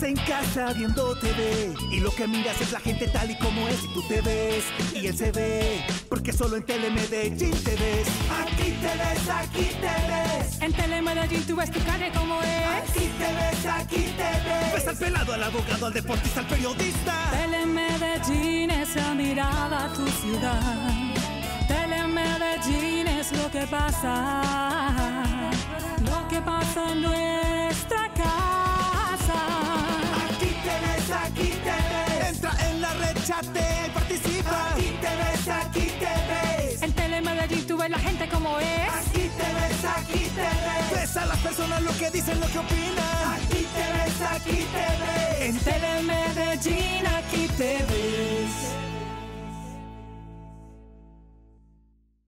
Estás en casa viendo TV y lo que miras es la gente tal y como es y tú te ves y él se ve porque solo en Telemedellín te ves. Aquí te ves, aquí te ves. En Telemedellín tú ves tu cara como es. Aquí te ves, aquí te ves. Ves al pelado, al abogado, al deportista, al periodista. Telemedellín es la mirada a tu ciudad. Telemedellín es lo que pasa. Participa. Aquí te ves, aquí te ves. En Telemedellín tú ves la gente como es. Aquí te ves, aquí te ves. Ves a las personas lo que dicen, lo que opinan.